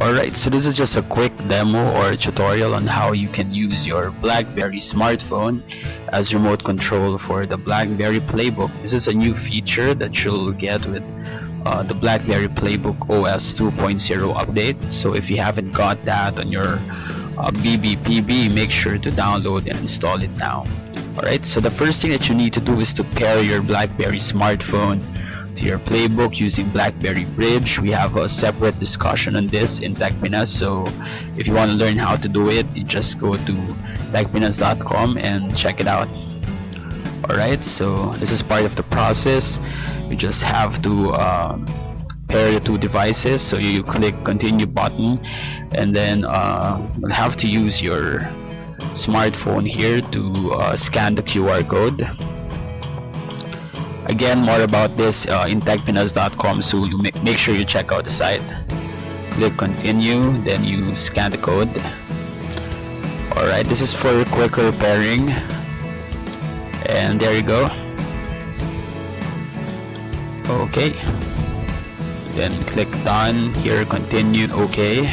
Alright, so this is just a quick demo or tutorial on how you can use your BlackBerry smartphone as remote control for the BlackBerry Playbook. This is a new feature that you'll get with uh, the BlackBerry Playbook OS 2.0 update. So if you haven't got that on your uh, BBPB, make sure to download and install it now. Alright, so the first thing that you need to do is to pair your BlackBerry smartphone your playbook using BlackBerry Bridge. We have a separate discussion on this in TechPinas. So if you want to learn how to do it, you just go to techpinas.com and check it out. Alright, so this is part of the process. You just have to um, pair the two devices. So you click continue button and then uh, you'll have to use your smartphone here to uh, scan the QR code again more about this uh, in techpinas.com so you make, make sure you check out the site. Click continue then you scan the code. Alright this is for quicker pairing and there you go. Okay. Then click done. Here continue. Okay.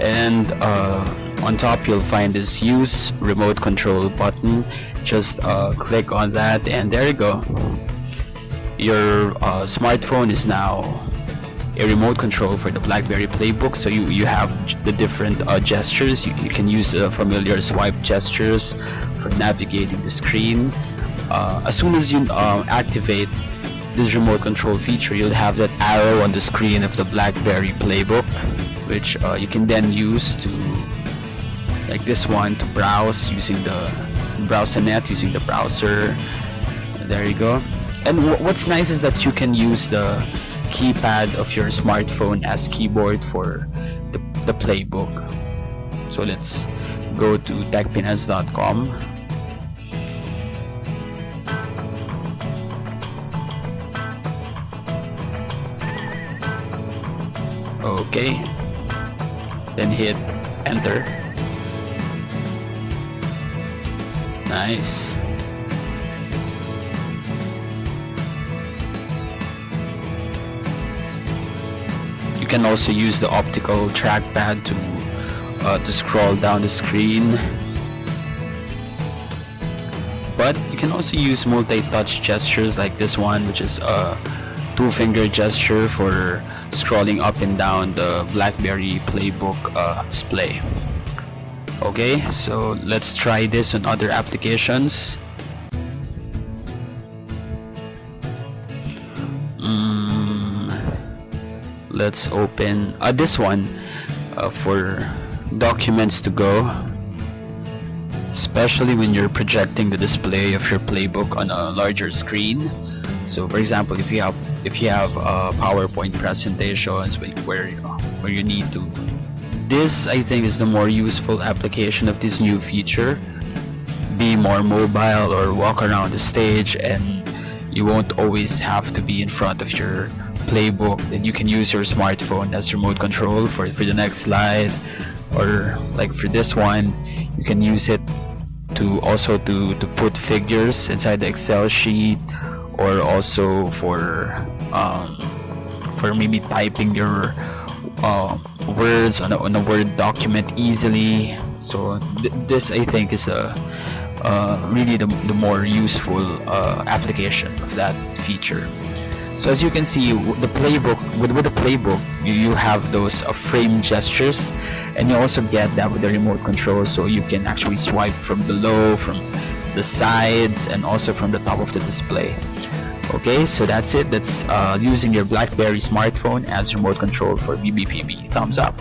And uh, on top you'll find this use remote control button. Just uh, click on that and there you go. Your uh, smartphone is now a remote control for the BlackBerry Playbook so you, you have the different uh, gestures. You, you, can use the familiar swipe gestures for navigating the screen. Uh, as soon as you uh, activate this remote control feature you'll have that arrow on the screen of the BlackBerry Playbook which uh, you can then use to like this one to browse using the browser net using the browser. There you go. And what's nice is that you can use the keypad of your smartphone as keyboard for the, the playbook. So let's go to techpinas.com okay. Then hit enter Nice. You can also use the optical trackpad to uh, to scroll down the screen. But you can also use multi-touch gestures like this one, which is a two-finger gesture for scrolling up and down the BlackBerry Playbook uh, display okay so let's try this on other applications. Mm, let's open uh, this one uh, for documents to go especially when you're projecting the display of your playbook on a larger screen. So for example if you have if you have uh, PowerPoint presentations where where you need to this I think is the more useful application of this new feature. Be more mobile or walk around the stage and you won't always have to be in front of your playbook. Then you can use your smartphone as remote control for, for the next slide. Or like for this one you can use it to also to, to put figures inside the Excel sheet or also for um, for maybe typing your uh, words on a, on a word document easily. So th this I think is a uh, really the, the more useful uh, application of that feature. So as you can see the playbook with, with the playbook you, you have those uh, frame gestures and you also get that with the remote control. So you can actually swipe from below from the sides and also from the top of the display okay so that's it. That's uh, using your BlackBerry smartphone as remote control for BBPB thumbs up